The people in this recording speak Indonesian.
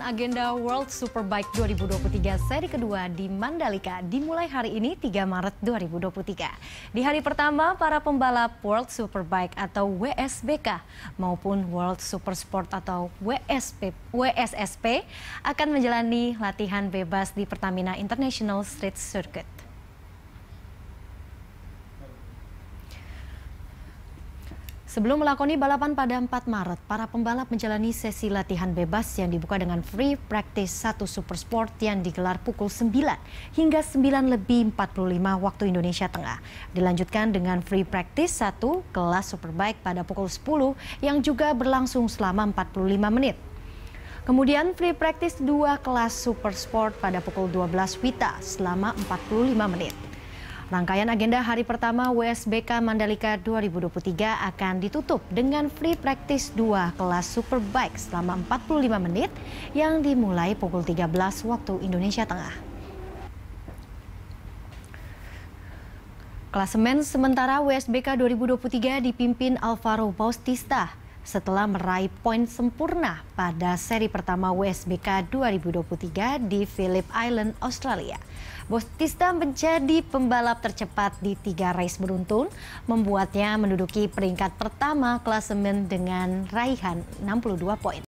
Agenda World Superbike 2023 seri kedua di Mandalika dimulai hari ini 3 Maret 2023. Di hari pertama, para pembalap World Superbike atau WSBK maupun World Supersport atau WSP, WSSP akan menjalani latihan bebas di Pertamina International Street Circuit. Sebelum melakoni balapan pada 4 Maret, para pembalap menjalani sesi latihan bebas yang dibuka dengan free practice 1 super sport yang digelar pukul 9 hingga 9 lebih 45 waktu Indonesia Tengah. Dilanjutkan dengan free practice 1 kelas superbike pada pukul 10 yang juga berlangsung selama 45 menit. Kemudian free practice 2 kelas super sport pada pukul 12 WITA selama 45 menit. Rangkaian agenda hari pertama WSBK Mandalika 2023 akan ditutup dengan free practice 2 kelas Superbike selama 45 menit yang dimulai pukul 13 waktu Indonesia Tengah. Klasemen sementara WSBK 2023 dipimpin Alvaro Bautista setelah meraih poin sempurna pada seri pertama WSBK 2023 di Phillip Island, Australia. Bautista menjadi pembalap tercepat di tiga race beruntun, membuatnya menduduki peringkat pertama klasemen dengan raihan 62 poin.